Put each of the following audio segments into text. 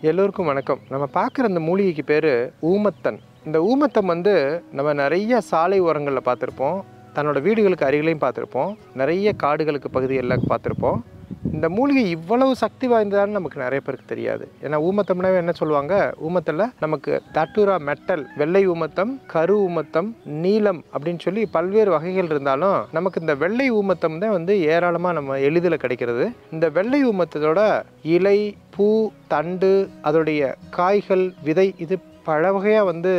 எல்லோருக்கும் வணக்கம். நம்ம பார்க்குற அந்த மூலிகைக்கு பேர் ஊமத்தன். இந்த ஊமத்தம் வந்து நம்ம நிறைய சாலை ஓரங்களில் பார்த்துருப்போம். தன்னோட வீடுகளுக்கு அருகிலையும் பார்த்துருப்போம். நிறைய காடுகளுக்கு பகுதிகளில் பார்த்துருப்போம். இந்த மூலிகை இவ்வளவு சக்தி வாய்ந்ததான்னு நமக்கு நிறைய பேருக்கு தெரியாது. ஏன்னா ஊமத்தம்னாவே என்ன சொல்லுவாங்க? ஊமத்தில் நமக்கு தட்டுரா மெட்டல் வெள்ளை ஊமத்தம் கரு ஊமத்தம் நீலம் அப்படின்னு சொல்லி பல்வேறு வகைகள் இருந்தாலும் நமக்கு இந்த வெள்ளை ஊமத்தம் தான் வந்து ஏராளமாக நம்ம எளிதில் கிடைக்கிறது. இந்த வெள்ளை ஊமத்தத்தோட இலை பூ தண்டு அதோடைய காய்கள் விதை இது பல வகையாக வந்து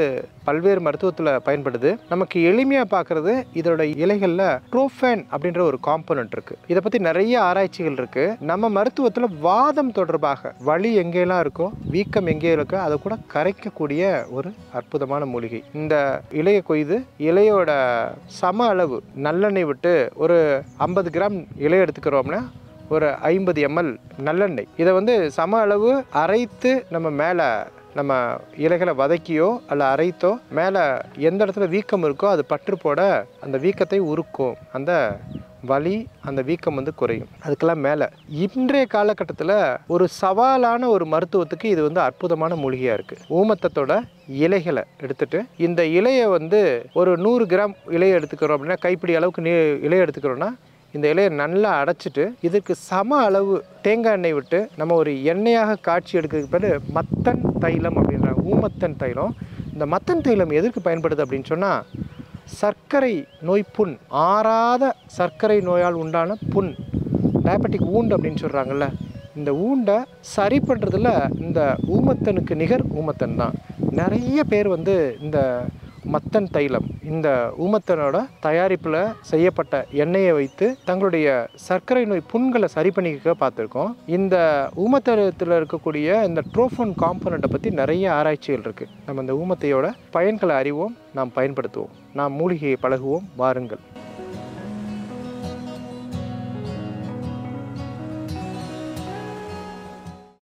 பல்வேறு மருத்துவத்தில் பயன்படுது. நமக்கு எளிமையாக பார்க்குறது இதோட இலைகளில் ட்ரோஃபேன் அப்படின்ற ஒரு காம்பனண்ட் இருக்குது இதை பற்றி நிறைய ஆராய்ச்சிகள் இருக்குது நம்ம மருத்துவத்தில் வாதம் தொடர்பாக வலி எங்கேயெல்லாம் இருக்கோ வீக்கம் எங்கே இருக்கோ அதை கூட கரைக்கக்கூடிய ஒரு அற்புதமான மூலிகை. இந்த இலையை கொய்து இலையோட சம அளவு நல்லெண்ணெய் விட்டு ஒரு ஐம்பது கிராம் இலை எடுத்துக்கிறோம்னா ஒரு ஐம்பது எம்எல் நல்லெண்ணெய். இதை வந்து சம அளவு அரைத்து நம்ம மேலே நம்ம இலைகளை வதக்கியோ அல்ல அரைத்தோ மேலே எந்த இடத்துல வீக்கம் இருக்கோ அது பற்று போட அந்த வீக்கத்தை உருக்கும். அந்த வலி அந்த வீக்கம் வந்து குறையும். அதுக்கெல்லாம் மேலே. இன்றைய காலகட்டத்தில் ஒரு சவாலான ஒரு மருத்துவத்துக்கு இது வந்து அற்புதமான மூலிகையாக இருக்குது ஊமத்தத்தோட இலைகளை எடுத்துட்டு இந்த இலையை வந்து ஒரு நூறு கிராம் இலையை எடுத்துக்கிறோம் அப்படின்னா கைப்பிடி அளவுக்கு நீ இலையை எடுத்துக்கிறோன்னா இந்த இலையை நல்லா அடைச்சிட்டு இதுக்கு சம அளவு தேங்காய் எண்ணெய் விட்டு நம்ம ஒரு எண்ணெயாக காட்சி எடுக்கிறதுக்கு பிறகு மத்தன் தைலம் அப்படின்றாங்க ஊமத்தன் தைலம். இந்த மத்தன் தைலம் எதற்கு பயன்படுது அப்படின்னு சொன்னால் சர்க்கரை நோய் புண் ஆறாத சர்க்கரை நோயால் உண்டான புண் டயபெட்டிக் ஊண்டு அப்படின்னு சொல்கிறாங்கல்ல இந்த ஊண்டை சரி பண்ணுறதுல இந்த ஊமத்தனுக்கு நிகர் ஊமத்தன் தான். நிறைய பேர் வந்து இந்த மத்தன் தைலம். இந்த ஊமத்தனோட தயாரிப்பில் செய்யப்பட்ட எண்ணெயை வைத்து தங்களுடைய சர்க்கரை நோய் புண்களை சரி பண்ணிக்க பார்த்துருக்கோம். இந்த ஊமத்தனத்தில் இருக்கக்கூடிய இந்த ட்ரோஃபோன் காம்பனண்ட்டை பற்றி நிறைய ஆராய்ச்சிகள் இருக்குது நம்ம இந்த ஊமத்தையோட பயன்களை அறிவோம் நாம் பயன்படுத்துவோம். நாம் மூலிகையை பழகுவோம் வாருங்கள்.